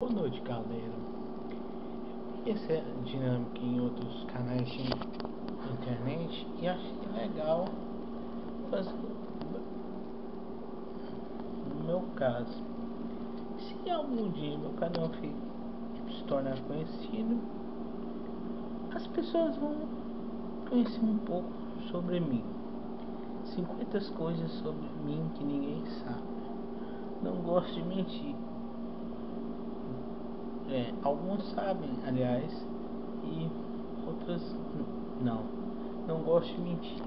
Boa noite, galera. Essa é a dinâmica em outros canais de internet e achei legal fazer no meu caso. Se algum dia meu canal se tornar conhecido, as pessoas vão conhecer um pouco sobre mim. 50 coisas sobre mim que ninguém sabe. Não gosto de mentir é, alguns sabem, aliás, e outras não. Não gosto de mentir.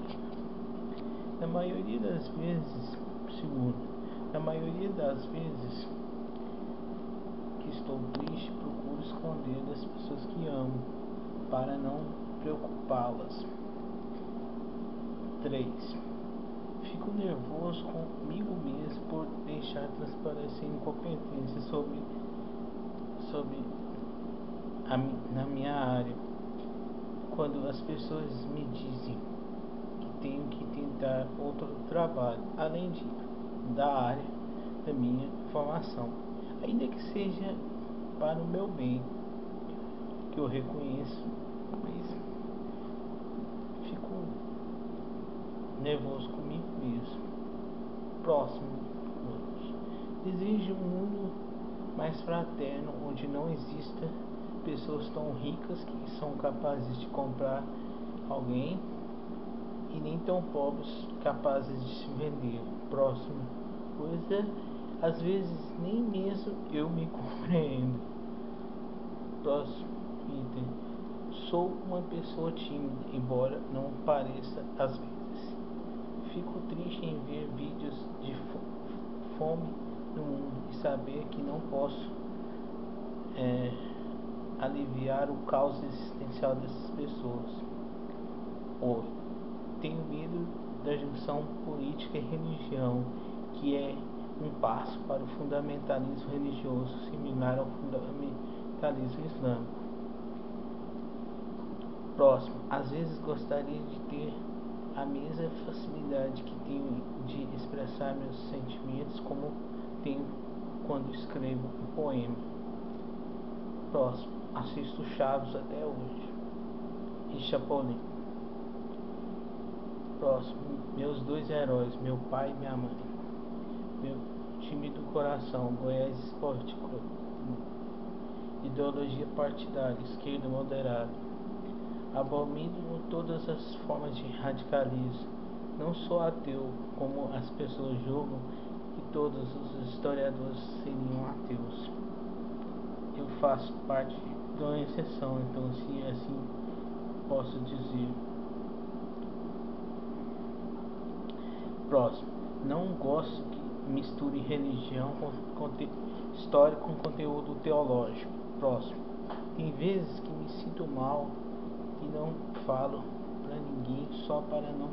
Na maioria das vezes, segundo, na maioria das vezes que estou triste, procuro esconder das pessoas que amo para não preocupá-las. 3. Fico nervoso comigo mesmo por deixar transparecer incompetência sobre sobre a, na minha área. Quando as pessoas me dizem que tenho que tentar outro trabalho, além de, da área da minha formação, ainda que seja para o meu bem, que eu reconheço, mas fico nervoso comigo mesmo. Próximo, desejo um mundo mais fraterno, onde não exista pessoas tão ricas que são capazes de comprar alguém e nem tão pobres capazes de se vender. Próximo coisa, às vezes nem mesmo eu me compreendo. Próximo item. Sou uma pessoa tímida, embora não pareça às vezes. Fico triste em ver vídeos de fome e saber que não posso é, aliviar o caos existencial dessas pessoas. Ou tenho medo da junção política e religião, que é um passo para o fundamentalismo religioso similar ao fundamentalismo islâmico. Próximo, às vezes gostaria de ter a mesma facilidade que tenho de expressar meus sentimentos como tenho quando escrevo um poema. Próximo, assisto Chaves até hoje. E Chapolin. Próximo, meus dois heróis, meu pai e minha mãe. Meu time do coração, Goiás Esporte Clube. Ideologia partidária, esquerda moderada. Abomino todas as formas de radicalismo. Não sou ateu, como as pessoas julgam todos os historiadores seriam ateus. Eu faço parte de uma exceção, então se assim posso dizer. Próximo. Não gosto que misture religião com história com conteúdo teológico. Próximo. Tem vezes que me sinto mal e não falo para ninguém só para não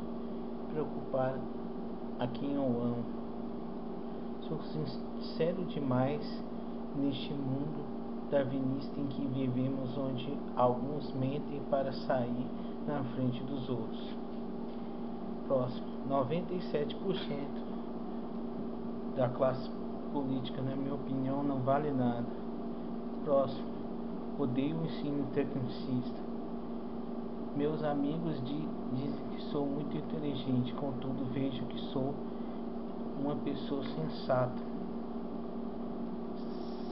preocupar a quem eu amo. Sou sincero demais neste mundo darwinista em que vivemos, onde alguns mentem para sair na frente dos outros. Próximo: 97% da classe política, na minha opinião, não vale nada. Próximo: odeio o ensino tecnicista. Meus amigos dizem que sou muito inteligente, contudo vejo que sou uma pessoa sensata,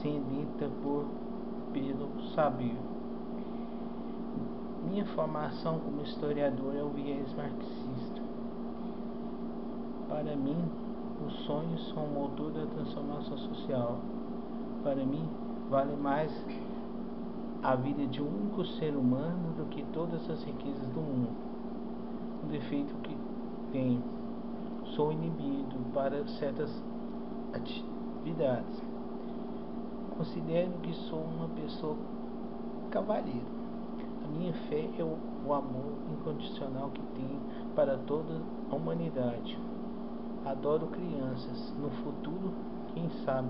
sedenta por pelo saber. Minha formação como historiador é o viés marxista. Para mim, os sonhos são o motor da transformação social. Para mim, vale mais a vida de um único ser humano do que todas as riquezas do mundo. O defeito que tenho sou inibido para certas atividades. Considero que sou uma pessoa cavalheiro. A minha fé é o, o amor incondicional que tenho para toda a humanidade. Adoro crianças. No futuro, quem sabe,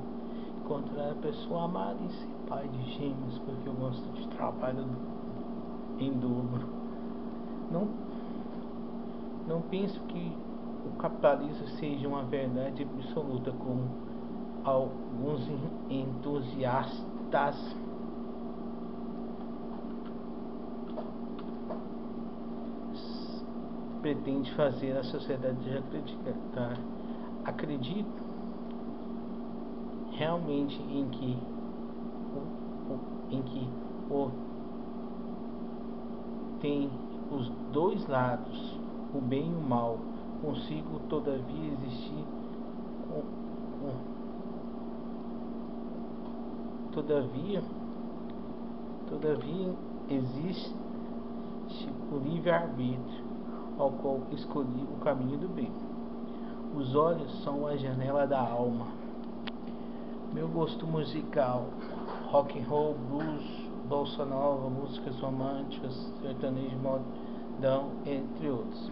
encontrar a pessoa amada e ser pai de gêmeos, porque eu gosto de trabalho em dobro. Não, não penso que o capitalismo seja uma verdade absoluta como alguns entusiastas estás pretende fazer a sociedade acreditar. Acredito realmente em que em que o tem os dois lados, o bem e o mal. Consigo todavia existir com, com todavia todavia existe o livre-arbítrio ao qual escolhi o caminho do bem. Os olhos são a janela da alma. Meu gosto musical, rock and roll, blues, bolsa nova, músicas românticas, sertanejo modão, entre outros.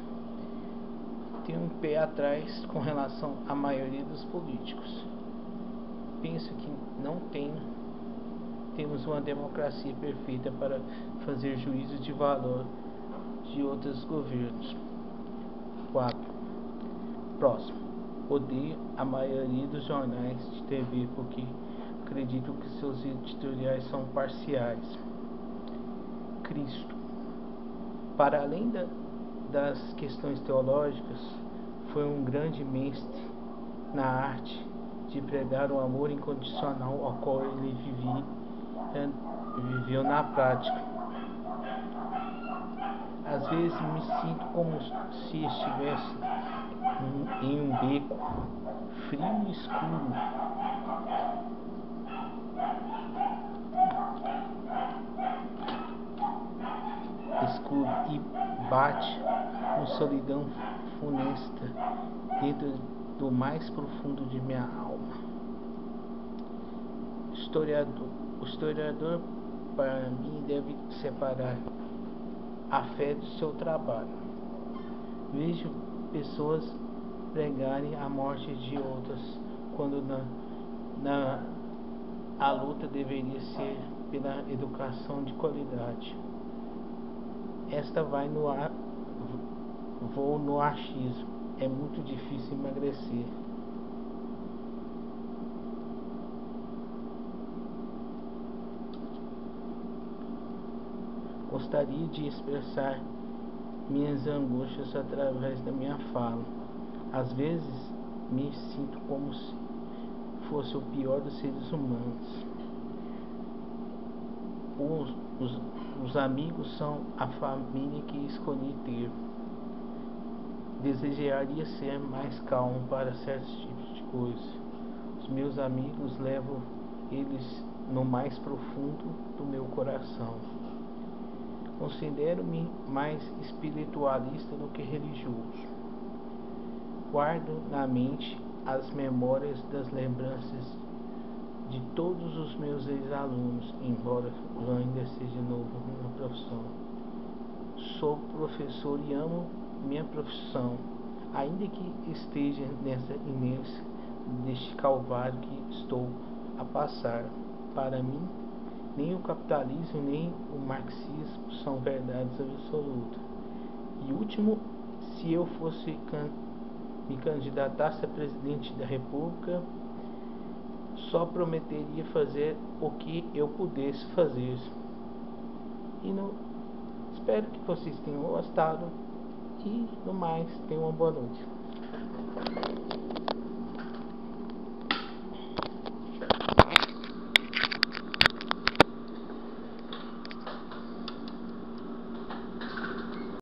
Tenho um pé atrás com relação à maioria dos políticos. Penso que não tem temos uma democracia perfeita para fazer juízo de valor de outros governos. 4. Próximo. Odeio a maioria dos jornais de TV porque acredito que seus editoriais são parciais. Cristo. Para além da, das questões teológicas, foi um grande mestre na arte de pregar o amor incondicional ao qual ele vivia, viveu na prática às vezes me sinto como se estivesse em um beco frio e escuro. Escuro e bate com solidão funesta dentro do mais profundo de minha alma. Historiador, o historiador para mim deve separar a fé do seu trabalho. Vejo pessoas pregarem a morte de outras quando na, na a luta deveria ser pela educação de qualidade. Esta vai no ar, vou no achismo. É muito difícil emagrecer. Gostaria de expressar minhas angústias através da minha fala. Às vezes me sinto como se fosse o pior dos seres humanos. Os, os, os amigos são a família que escolhi ter. Desejaria ser mais calmo para certos tipos de coisas. Os meus amigos levam eles no mais profundo do meu coração. Considero-me mais espiritualista do que religioso. Guardo na mente as memórias das lembranças de todos os meus ex-alunos, embora eu ainda seja novo na profissão. Sou professor e amo minha profissão, ainda que esteja nessa inércia deste calvário que estou a passar. Para mim, nem o capitalismo nem o marxismo são verdades absolutas. E último, se eu fosse can me candidatasse a presidente da República, só prometeria fazer o que eu pudesse fazer. E no, espero que vocês tenham gostado. E no mais, tenham uma boa noite.